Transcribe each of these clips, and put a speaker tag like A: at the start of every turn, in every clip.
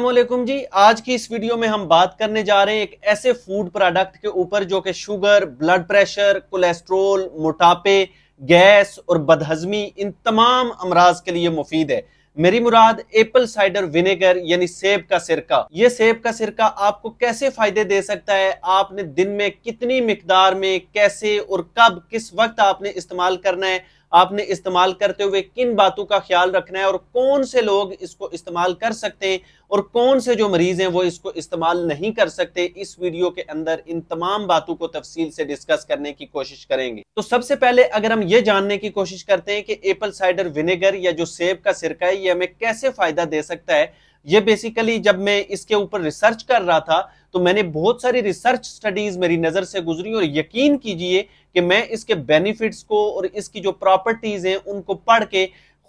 A: वालेकुम जी। आज की इस वीडियो में हम बात करने जा रहे हैं एक ऐसे फ़ूड प्रोडक्ट के ऊपर जो कि शुगर ब्लड प्रेशर कोलेस्ट्रोल मोटापे गैस और बदहजमी इन तमाम अमराज के लिए मुफीद है। मेरी मुराद एप्पल साइडर विनेगर यानी सेब का सिरका। ये सेब का सिरका आपको कैसे फ़ायदे दे सकता है? आपने दिन में कितनी मिकदार में, कैसे और कब, किस वक्त आपने इस्तेमाल करना है? आपने इस्तेमाल करते हुए किन बातों का ख्याल रखना है और कौन से लोग इसको इस्तेमाल कर सकते हैं और कौन से जो मरीज़ हैं वो इसको इस्तेमाल नहीं कर सकते, इस वीडियो के अंदर इन तमाम बातों को तफसील से डिस्कस करने की कोशिश करेंगे। तो सबसे पहले अगर हम ये जानने की कोशिश करते हैं कि एप्पल साइडर विनेगर या जो सेब का सिरका है, ये हमें कैसे फ़ायदा दे सकता है? ये बेसिकली जब मैं इसके ऊपर रिसर्च कर रहा था तो मैंने बहुत सारी रिसर्च स्टडीज़ मेरी नज़र से गुजरी और यकीन कीजिए कि मैं इसके बेनिफिट्स को और इसकी जो प्रॉपर्टीज़ हैं उनको पढ़ के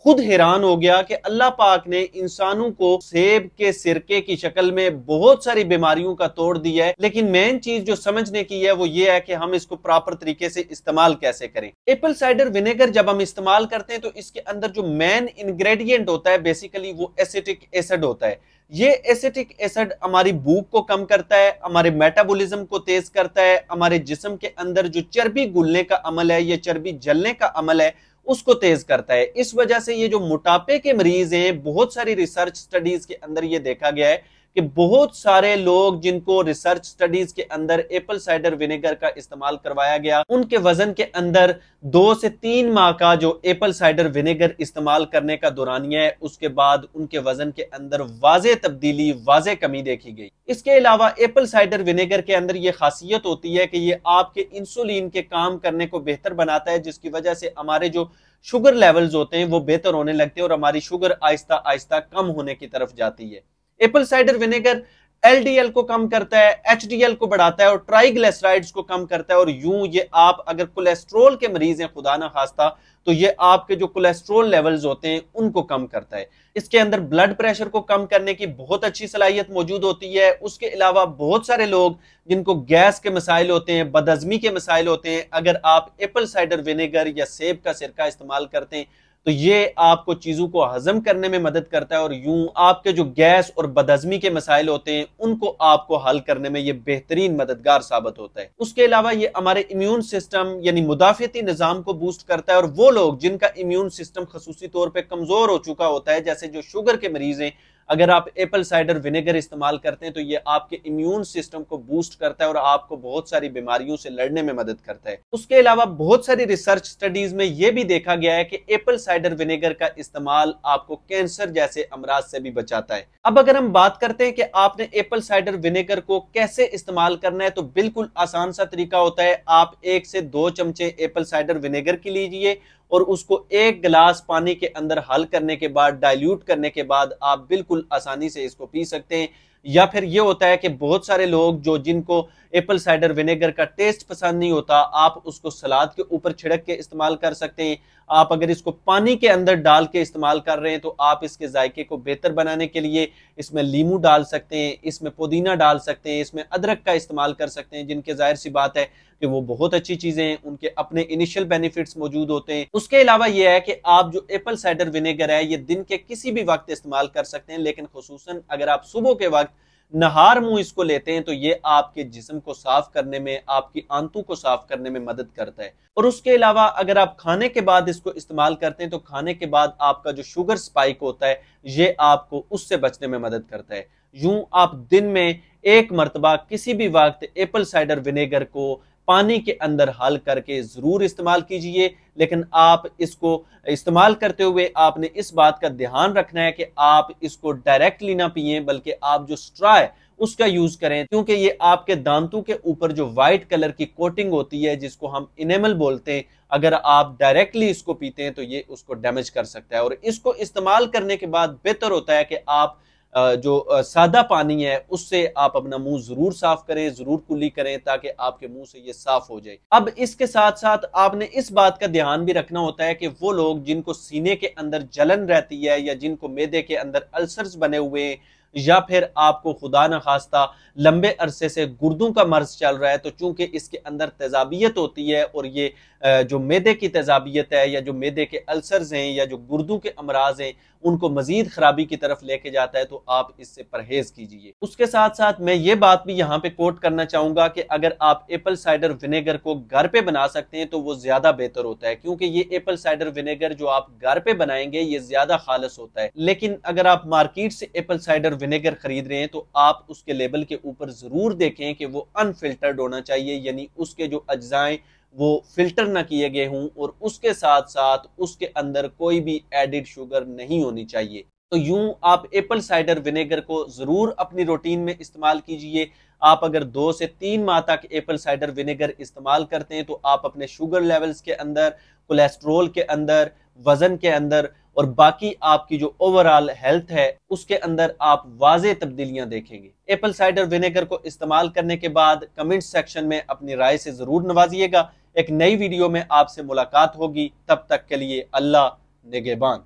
A: खुद हैरान हो गया कि अल्लाह पाक ने इंसानों को सेब के सिरके की शक्ल में बहुत सारी बीमारियों का तोड़ दिया है। लेकिन मेन चीज़ जो समझने की है वो ये है कि हम इसको प्रॉपर तरीके से इस्तेमाल कैसे करें। एप्पल साइडर विनेगर जब हम इस्तेमाल करते हैं तो इसके अंदर जो मेन इंग्रेडिएंट होता है बेसिकली वो एसिटिक एसिड होता है। ये एसिटिक एसिड हमारी भूख को कम करता है, हमारे मेटाबॉलिज्म को तेज करता है, हमारे जिस्म के अंदर जो चर्बी गुलने का अमल है या चर्बी जलने का अमल है उसको तेज करता है। इस वजह से ये जो मोटापे के मरीज़ हैं, बहुत सारी रिसर्च स्टडीज़ के अंदर ये देखा गया है कि बहुत सारे लोग जिनको रिसर्च स्टडीज़ के अंदर एप्पल साइडर विनेगर का इस्तेमाल करवाया गया, उनके वज़न के अंदर दो से तीन माह का जो एप्पल साइडर विनेगर इस्तेमाल करने का दौरानिया है, उसके बाद उनके वज़न के अंदर वाज तब्दीली वाज कमी देखी गई। इसके अलावा एप्पल साइडर विनेगर के अंदर यह खासियत होती है कि ये आपके इंसुलिन के काम करने को बेहतर बनाता है, जिसकी वजह से हमारे जो शुगर लेवल्स होते हैं, वो बेहतर होने लगते हैं और हमारी शुगर आहिस्ता आहिस्ता कम होने की तरफ़ जाती है। एप्पल साइडर विनेगर एलडीएल को कम करता है, एचडीएल को बढ़ाता है और ट्राइग्लिसराइड्स को कम करता है। और यूँ ये आप अगर कोलेस्ट्रोल के मरीज़ हैं, खुदा ना खास्ता तो ये आपके जो कोलेस्ट्रोल लेवल्स होते हैं, उनको कम करता है। इसके अंदर ब्लड प्रेशर को कम करने की बहुत अच्छी सलाहियत मौजूद होती है। उसके अलावा बहुत सारे लोग जिनको गैस के मसाइल होते हैं, बदहजमी के मसाइल होते हैं, अगर आप एप्पल साइडर विनेगर या सेब का सिरका इस्तेमाल करते हैं तो ये आपको चीज़ों को हजम करने में मदद करता है और यूँ आपके जो गैस और बदहजमी के मसाइल होते हैं, उनको आपको हल करने में ये बेहतरीन मददगार साबित होता है। उसके अलावा ये हमारे इम्यून सिस्टम यानी मुदाफती निज़ाम को बूस्ट करता है और वो लोग जिनका इम्यून सिस्टम खसूसी तौर पर कमज़ोर हो चुका होता है, जैसे जो शुगर के मरीज़ हैं अगर आप एप्पल साइडर विनेगर इस्तेमाल करते हैं तो ये आपके इम्यून सिस्टम को बूस्ट करता है और आपको बहुत सारी बीमारियों से लड़ने में मदद करता है। उसके अलावा बहुत सारी रिसर्च स्टडीज़ में यह भी देखा गया है कि एप्पल साइडर विनेगर का इस्तेमाल आपको कैंसर जैसे अमराज से भी बचाता है। अब अगर हम बात करते हैं कि आपने एप्पल साइडर विनेगर को कैसे इस्तेमाल करना है तो बिल्कुल आसान सा तरीका होता है। आप एक से दो चमचे एप्पल साइडर विनेगर की लीजिए और उसको एक गिलास पानी के अंदर हल करने के बाद डाइल्यूट करने के बाद आप बिल्कुल आसानी से इसको पी सकते हैं। या फिर ये होता है कि बहुत सारे लोग जो जिनको एप्पल साइडर विनेगर का टेस्ट पसंद नहीं होता, आप उसको सलाद के ऊपर छिड़क के इस्तेमाल कर सकते हैं। आप अगर इसको पानी के अंदर डाल के इस्तेमाल कर रहे हैं तो आप इसके जायके को बेहतर बनाने के लिए इसमें लीमू डाल सकते हैं, इसमें पुदीना डाल सकते हैं, इसमें अदरक का इस्तेमाल कर सकते हैं, जिनके ज़ाहिर सी बात है कि वो बहुत अच्छी चीज़ें हैं, उनके अपने इनिशियल बेनिफिट्स मौजूद होते हैं। उसके अलावा ये है कि आप जो एप्पल साइडर विनेगर है, ये दिन के किसी भी वक्त इस्तेमाल कर सकते हैं, लेकिन खसूस अगर आप सुबह के वक्त नहार मुँह इसको लेते हैं तो ये आपके जिसम को साफ़ करने में, आपकी आंतों को साफ़ करने में मदद करता है। और उसके अलावा अगर आप खाने के बाद इसको इस्तेमाल करते हैं तो खाने के बाद आपका जो शुगर स्पाइक होता है, ये आपको उससे बचने में मदद करता है। यूँ आप दिन में एक मरतबा किसी भी वक्त एप्पल साइडर विनेगर को पानी के अंदर हल करके ज़रूर इस्तेमाल कीजिए, लेकिन आप इसको इस्तेमाल करते हुए आपने इस बात का ध्यान रखना है कि आप इसको डायरेक्टली ना पिए, बल्कि आप जो स्ट्रा है, उसका यूज़ करें। क्योंकि ये आपके दांतों के ऊपर जो व्हाइट कलर की कोटिंग होती है, जिसको हम इनेमल बोलते हैं, अगर आप डायरेक्टली इसको पीते हैं तो ये उसको डैमेज कर सकता है। और इसको इस्तेमाल करने के बाद बेहतर होता है कि आप जो सादा पानी है, उससे आप अपना मुँह ज़रूर साफ़ करें, ज़रूर कुली करें, ताकि आपके मुँह से ये साफ़ हो जाए। अब इसके साथ साथ आपने इस बात का ध्यान भी रखना होता है कि वो लोग जिनको सीने के अंदर जलन रहती है या जिनको मेदे के अंदर अल्सर्स बने हुए या फिर आपको खुदा न खास्ता लंबे अरसे से गुर्दों का मर्ज चल रहा है तो चूँकि इसके अंदर तेजाबियत होती है और ये जो मैदे की तेजाबियत है या जो मैदे के अल्सर्स हैं या जो गुर्दों के अमराज हैं, उनको मजीद खराबी की तरफ़ लेके जाता है तो आप इससे परहेज कीजिए। उसके साथ साथ मैं ये बात भी यहाँ पे कोट करना चाहूँगा कि अगर आप एप्पल साइडर विनेगर को घर पे बना सकते हैं तो वो ज़्यादा बेहतर होता है, क्योंकि ये एप्पल साइडर विनेगर जो आप घर पे बनाएँगे, ये ज़्यादा खालस होता है। लेकिन अगर आप मार्केट से एप्पल साइडर विनेगर खरीद रहे हैं तो आप उसके लेबल के ऊपर ज़रूर देखें कि वो अनफिल्टर्ड होना चाहिए, यानी उसके जो अज्जाएँ, वो फ़िल्टर ना किए गए हों और उसके साथ साथ उसके अंदर कोई भी एडिड शुगर नहीं होनी चाहिए। तो यूँ आप एप्पल साइडर विनेगर को ज़रूर अपनी रूटीन में इस्तेमाल कीजिए आप अगर दो से तीन माह तक एप्पल साइडर विनेगर इस्तेमाल करते हैं तो आप अपने शुगर लेवल्स के अंदर, कोलेस्ट्रोल के अंदर, वज़न के अंदर और बाकी आपकी जो ओवरऑल हेल्थ है, उसके अंदर आप वाजे तब्दीलियाँ देखेंगे। एप्पल साइडर विनेगर को इस्तेमाल करने के बाद कमेंट सेक्शन में अपनी राय से ज़रूर नवाजिएगा। एक नई वीडियो में आपसे मुलाकात होगी। तब तक के लिए अल्लाह निगेबान।